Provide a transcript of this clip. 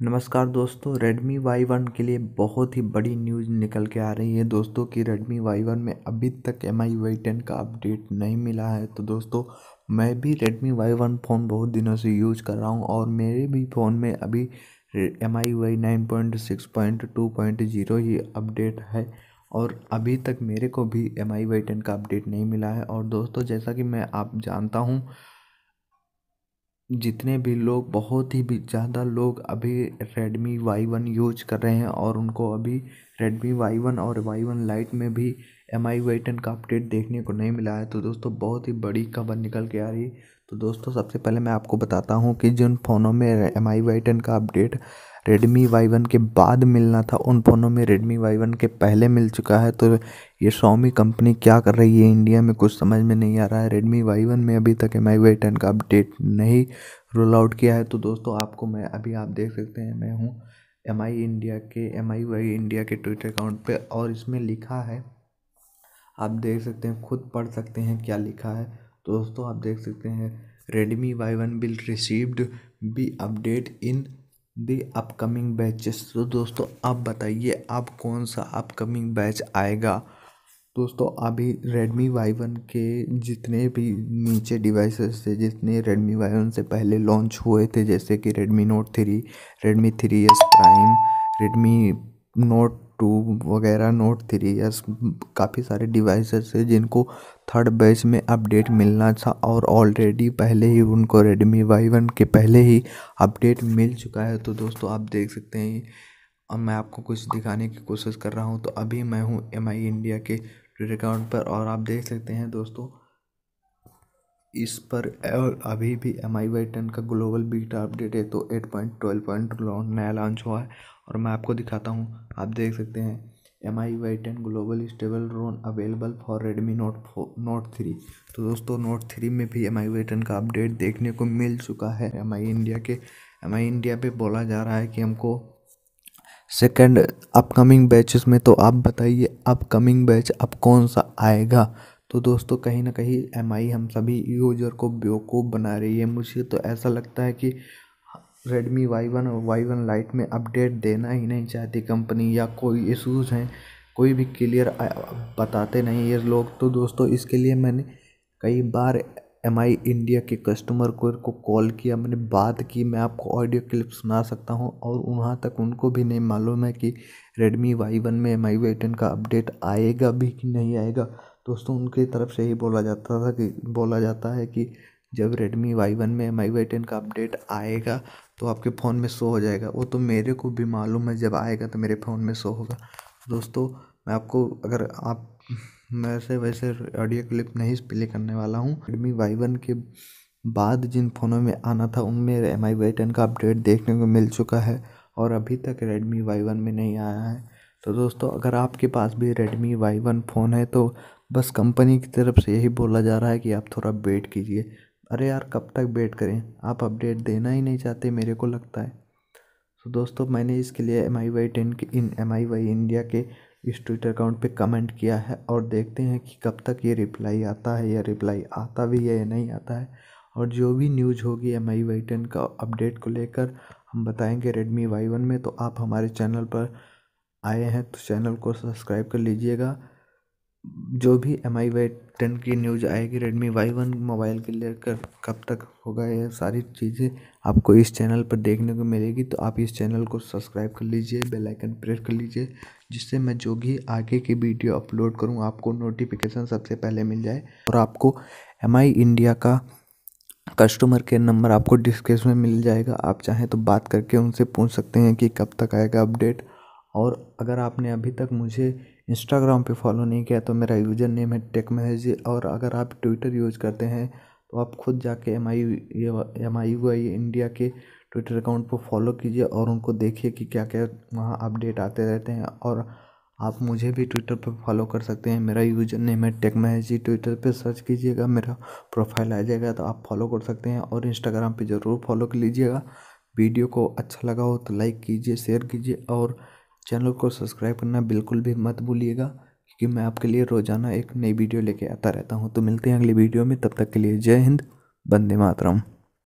नमस्कार दोस्तों, Redmi Y1 के लिए बहुत ही बड़ी न्यूज़ निकल के आ रही है। दोस्तों कि Redmi Y1 में अभी तक एम आई वाई टेन का अपडेट नहीं मिला है। तो दोस्तों, मैं भी Redmi Y1 फ़ोन बहुत दिनों से यूज़ कर रहा हूँ और मेरे भी फ़ोन में अभी M I Y nine point six point two point zero he update है और अभी तक मेरे को भी एम आई वाई टेन का अपडेट नहीं मिला है। और दोस्तों, जैसा कि मैं आप जानता हूँ जितने भी लोग, बहुत ही भी ज़्यादा लोग अभी रेडमी वाई वन यूज़ कर रहे हैं और उनको अभी रेडमी वाई वन और वाई वन लाइट में भी एम आई का अपडेट देखने को नहीं मिला है। तो दोस्तों, बहुत ही बड़ी खबर निकल के आ रही तो दोस्तों, सबसे पहले मैं आपको बताता हूँ कि जिन फ़ोनों में एम आई वाई टेन का अपडेट रेडमी वाई वन के बाद मिलना था, उन फ़ोनों में रेडमी वाई वन के पहले मिल चुका है। तो ये सोमी कंपनी क्या कर रही है इंडिया में कुछ समझ में नहीं आ रहा है। रेडमी वाई वन में अभी तक एम आई वाई टेन का अपडेट नहीं रोल आउट किया है। तो दोस्तों, आपको मैं, अभी आप देख सकते हैं, मैं हूँ एम आई इंडिया के एम आई वाई इंडिया के ट्विटर अकाउंट पे और इसमें लिखा है। आप देख सकते हैं, खुद पढ़ सकते हैं क्या लिखा है। तो दोस्तों, आप देख सकते हैं Redmi Y one will received be update in the upcoming batches तो दोस्तों, आप बताइए, आप कौन सा अपकमिंग बैच आएगा? दोस्तों, अभी रेडमी वाई वन के जितने भी नीचे डिवाइसेस थे, जितने रेडमी वाई वन से पहले लॉन्च हुए थे, जैसे कि Redmi Note three Redmi three S prime Redmi Note two वगैरह नोट थ्री या काफ़ी सारे डिवाइसेस है जिनको थर्ड बैच में अपडेट मिलना था और ऑलरेडी पहले ही उनको रेडमी वाई वन के पहले ही अपडेट मिल चुका है। तो दोस्तों, आप देख सकते हैं, अब मैं आपको कुछ दिखाने की कोशिश कर रहा हूँ। तो अभी मैं हूँ एम आई इंडिया के ट्विटर अकाउंट पर और आप देख सकते हैं दोस्तों इस पर अभी भी एम आई वाई टेन का ग्लोबल बीटा अपडेट है तो एट पॉइंट ट्वेल्व पॉइंट नया लॉन्च हुआ है। और मैं आपको दिखाता हूँ, आप देख सकते हैं M I Y ten global stable ROM available for Redmi Note four Note three तो दोस्तों नोट थ्री में भी एम आई वाई टेन का अपडेट देखने को मिल चुका है। एम आई इंडिया के एम आई इंडिया पे बोला जा रहा है कि हमको सेकेंड अपकमिंग बैचेस में तो आप बताइए अपकमिंग बैच अब कौन सा आएगा? तो दोस्तों, कहीं ना कहीं एम आई हम सभी यूज़र को बेवकूफ़ बना रही है। मुझे तो ऐसा लगता है कि Redmi Y one Y one lite में अपडेट देना ही नहीं चाहती कंपनी या कोई इशूज़ हैं, कोई भी क्लियर बताते नहीं ये लोग। तो दोस्तों, इसके लिए मैंने कई बार एम आई इंडिया के कस्टमर केयर को कॉल किया, मैंने बात की, मैं आपको ऑडियो क्लिप सुना सकता हूँ और वहाँ तक उनको भी नहीं मालूम है कि रेडमी वाई वन में एम आई वाई टेन का अपडेट आएगा भी कि नहीं आएगा। दोस्तों, उनकी तरफ़ से ही बोला जाता था कि, बोला जाता है कि जब रेडमी वाई वन में एम आई वाई टेन का अपडेट आएगा तो आपके फ़ोन में शो हो जाएगा। वो तो मेरे को भी मालूम है, जब आएगा तो मेरे फ़ोन में शो होगा। दोस्तों, मैं आपको, अगर आप वैसे वैसे ऑडियो क्लिप नहीं प्ले करने वाला हूँ। रेडमी वाई वन के बाद जिन फ़ोनों में आना था, उनमें एम आई वाई टेन का अपडेट देखने को मिल चुका है और अभी तक रेडमी वाई वन में नहीं आया है। तो दोस्तों, अगर आपके पास भी रेडमी वाई वन फ़ोन है तो बस कंपनी की तरफ़ से यही बोला जा रहा है कि आप थोड़ा वेट कीजिए। अरे यार, कब तक वेट करें? आप अपडेट देना ही नहीं चाहते, मेरे को लगता है। तो दोस्तों, मैंने इसके लिए एम आई वाई टेन के, इन एम आई वाई इंडिया के इस ट्विटर अकाउंट पे कमेंट किया है और देखते हैं कि कब तक ये रिप्लाई आता है या रिप्लाई आता भी है या नहीं आता है। और जो भी न्यूज़ होगी एम आई वाई टेन का अपडेट को लेकर, हम बताएँगे रेडमी वाई वन में। तो आप हमारे चैनल पर आए हैं तो चैनल को सब्सक्राइब कर लीजिएगा। जो भी एम आई वाई टेन की न्यूज़ आएगी रेडमी वाई वन मोबाइल के लेकर कब तक होगा, ये सारी चीज़ें आपको इस चैनल पर देखने को मिलेगी। तो आप इस चैनल को सब्सक्राइब कर लीजिए बेल आइकन प्रेस कर लीजिए, जिससे मैं जो भी आगे की वीडियो अपलोड करूँ, आपको नोटिफिकेशन सबसे पहले मिल जाए और आपको एम आई इंडिया का कस्टमर केयर नंबर आपको डिस्क्रिप्शन में मिल जाएगा। आप चाहें तो बात करके उनसे पूछ सकते हैं कि कब तक आएगा अपडेट और अगर आपने अभी तक मुझे इंस्टाग्राम पे फॉलो नहीं किया तो मेरा यूज़र नेम है टेक महजी और अगर आप ट्विटर यूज़ करते हैं तो आप खुद जाके M I M I Y India के ट्विटर अकाउंट पर फॉलो कीजिए और उनको देखिए कि क्या क्या वहाँ अपडेट आते रहते हैं और आप मुझे भी ट्विटर पर फॉलो कर सकते हैं। मेरा यूज़र नेम है टेक महजी ट्विटर पर सर्च कीजिएगा, मेरा प्रोफ़ाइल आ जाएगा तो आप फॉलो कर सकते हैं और इंस्टाग्राम पे ज़रूर फॉलो कर लीजिएगा वीडियो को अच्छा लगा हो तो लाइक कीजिए शेयर कीजिए और चैनल को सब्सक्राइब करना बिल्कुल भी मत भूलिएगा, क्योंकि मैं आपके लिए रोज़ाना एक नई वीडियो लेके आता रहता हूँ। तो मिलते हैं अगली वीडियो में, तब तक के लिए जय हिंद बंदे मातरम।